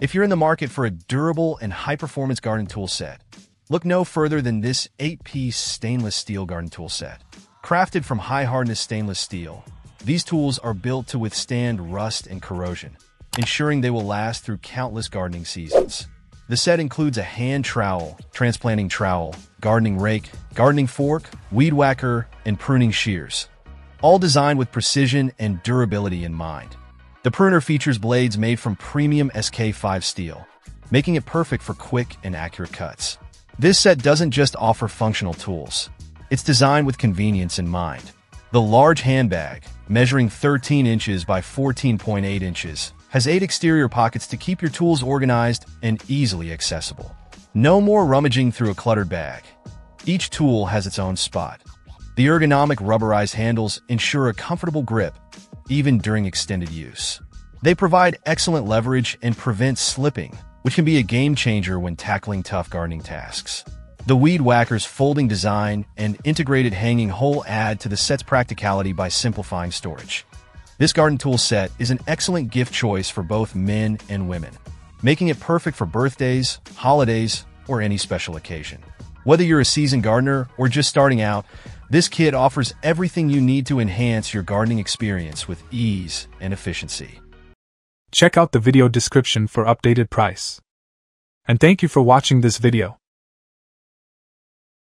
If you're in the market for a durable and high-performance garden tool set, look no further than this 8-piece stainless steel garden tool set. Crafted from high-hardness stainless steel, these tools are built to withstand rust and corrosion, ensuring they will last through countless gardening seasons. The set includes a hand trowel, transplanting trowel, gardening rake, gardening fork, weed whacker, and pruning shears, all designed with precision and durability in mind. The pruner features blades made from premium SK5 steel, making it perfect for quick and accurate cuts. This set doesn't just offer functional tools. It's designed with convenience in mind. The large handbag, measuring 13 inches by 14.8 inches, has eight exterior pockets to keep your tools organized and easily accessible. No more rummaging through a cluttered bag. Each tool has its own spot. The ergonomic rubberized handles ensure a comfortable grip even during extended use. They provide excellent leverage and prevent slipping, which can be a game changer when tackling tough gardening tasks. The Weed Whacker's folding design and integrated hanging hole add to the set's practicality by simplifying storage. This garden tool set is an excellent gift choice for both men and women, making it perfect for birthdays, holidays, or any special occasion. Whether you're a seasoned gardener or just starting out, this kit offers everything you need to enhance your gardening experience with ease and efficiency. Check out the video description for updated price. And thank you for watching this video.